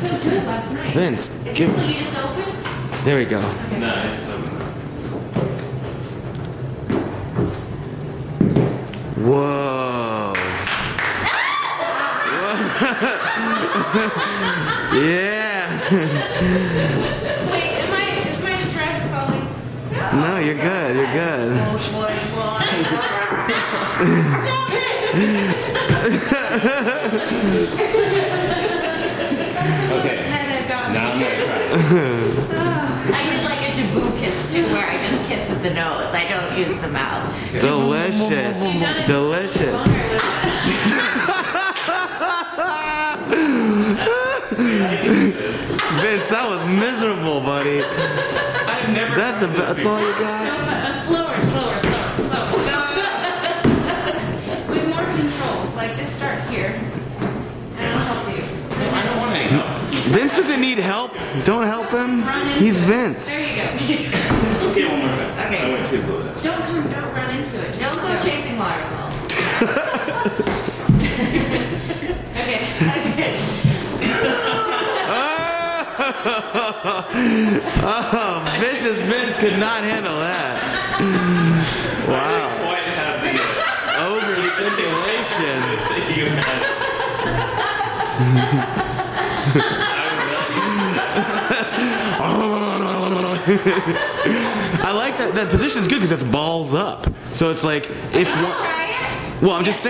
Vince, give us. There we go. No, um, Whoa. yeah. Wait, am I, is my dress falling? No, you're good. You're good. Stop it! I did like a Jaboo kiss too, where I just kiss with the nose. I don't use the mouth. Delicious. You've done it Delicious. Vince, that was miserable, buddy. I've never. That's the tried this that's all you So, got. uh, slower, slower, slower, slower. With more control. Like, just start here. And I'll help you. before. No, I don't want any help. Vince doesn't need help. Don't help him. He's. Vince. There you go. Okay, one more time. Okay. I went too slow. Don't come, don't run into it. Don't go chasing waterfalls. Okay. Okay. oh, vicious Vince could not handle that. I Wow. didn't quite uh, I like that. That position is good because that's balls up. So it's like if one. Well, I'm just saying.